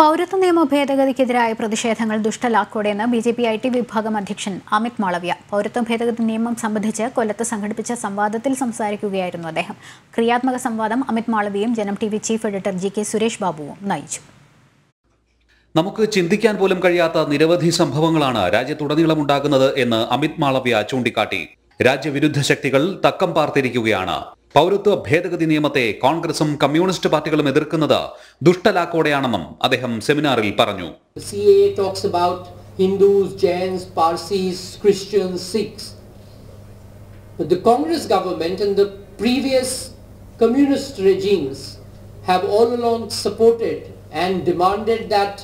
പൗരത്വ നിയമ ഭേദഗതിക്കെതിരായ പ്രതിഷേധങ്ങൾ ദുഷ്ടലാക്കോടെയെന്ന് B J P I T വിഭാഗം അധ്യക്ഷൻ അമിത് മാളവ്യ. പൗരത്വ ഭേദഗതി നിയമം സംബന്ധിച്ച് കൊല്ലത്ത് സംഘടിപ്പിച്ച സംവാദത്തിൽ സംസാരിക്കുകയായിരുന്നു അദ്ദേഹം. ക്രിയാത്മക സംവാദം Amit മാളവിയും Janam T V chief editor G K Suresh ബാബുവും നയിച്ചു. നമുക്ക് ചിന്തിക്കാൻ പോലും കഴിയാത്ത നിരവധി സംഭവങ്ങളാണ് രാജ്യത്തുടനീളം ഉണ്ടാകുന്നത് എന്ന് അമിത് മാളവ്യ ചൂണ്ടിക്കാട്ടി. രാജ്യവിരുദ്ധ ശക്തികൾ തക്കം പാർത്തിരിക്കുകയാണ്. പൗരത്വ ഭേദഗതി നിയമത്തെ കോൺഗ്രസും കമ്മ്യൂണിസ്റ്റ് പാർട്ടികളും എതിർക്കുന്നത് ദുഷ്ടലാക്കോടെയാണെന്നും അദ്ദേഹം സെമിനാറിൽ പറഞ്ഞു The CAA talks about Hindus, Jains, Parsis, Christians, Sikhs. But the Congress government and the previous communist regimes have all along supported and demanded that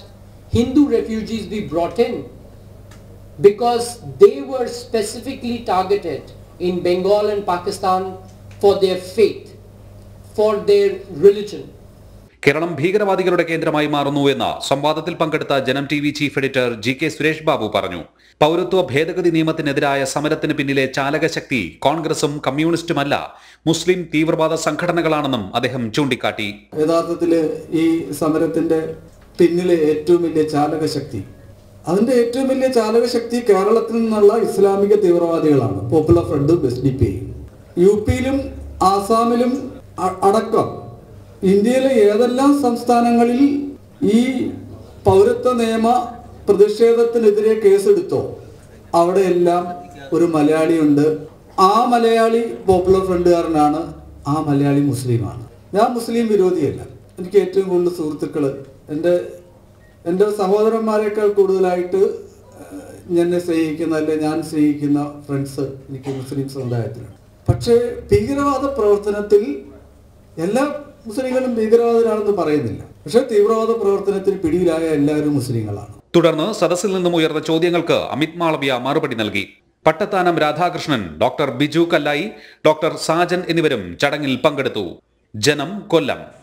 Hindu refugees be brought in because they were specifically targeted in Bengal and Pakistan for their faith, for their religion. Keralam ഭീകരവാദികളുടെ കേന്ദ്രമായി മാറുന്നു എന്ന സംവാദത്തിൽ പങ്കെടുത്ത Janam T V chief editor G K Suresh Babu പറഞ്ഞു. പൗരത്വ ഭേദഗതി നിയമത്തിനെതിരായ സമരത്തിന് പിന്നിലെ ചാലകശക്തി കോൺഗ്രസും കമ്മ്യൂണിസ്റ്റുമല്ല മുസ്ലിം തീവ്രവാദ സംഘടനകളാണെന്നും അദ്ദേഹം ചൂണ്ടിക്കാട്ടി. യഥാർത്ഥത്തിൽ ഈ സമരത്തിന്റെ പിന്നിലെ ഏറ്റവും വലിയ ചാലകശക്തി. അതിന്റെ ഏറ്റവും വലിയ ചാലകശക്തി കേരളത്തിൽ നിന്നുള്ള ഇസ്ലാമിക തീവ്രവാദികളാണ്. Popular front S D P U പിയിലും ആസാമിലും അടക്കം ഇന്ത്യയിലെ ഏതെല്ലാം സംസ്ഥാനങ്ങളിൽ ഈ പൗരത്വ നിയമ പ്രതിഷേധത്തിനെതിരെ കേസെടുത്തോ അവിടെയെല്ലാം ഒരു മലയാളിയുണ്ട്. ആ മലയാളി പോപ്പുലർ ഫ്രണ്ടുകാരനാണ് ആ മലയാളി മുസ്ലിമാണ്. ഞാൻ മുസ്ലിം വിരോധിയല്ല. എനിക്ക് ഏറ്റവും കൂടുതൽ സുഹൃത്തുക്കൾ എന്റെ എന്റെ സഹോദരന്മാരെക്കാൾ കൂടുതലായിട്ട് എന്നെ സ്നേഹിക്കുന്ന അല്ലെ ഞാൻ സ്നേഹിക്കുന്ന ഫ്രണ്ട്സ് എനിക്ക് മുസ്ലിം സമുദായത്തിലാണ് പക്ഷേ ഭീകരവാദ പ്രവർത്തനത്തിൽ എല്ലാ മുസ്ലിങ്ങളും ഭീകരവാദികളാണെന്ന് പറയുന്നില്ല. പക്ഷേ തീവ്രവാദ പ്രവർത്തനത്തിൽ പിടിയിലായ എല്ലാവരും മുസ്ലിങ്ങളാണ്. തുടർന്ന് സദസ്സിൽ നിന്നും ഉയർന്ന ചോദ്യങ്ങൾക്ക് അമിത് മാളവ്യ മറുപടി നൽകി. പട്ടത്താനം രാധാകൃഷ്ണൻ ഡോക്ടർ ബിജു കല്ലായി ഡോക്ടർ സാജൻ എന്നിവരും ചടങ്ങിൽ പങ്കെടുത്തു. ജനം കൊല്ലം.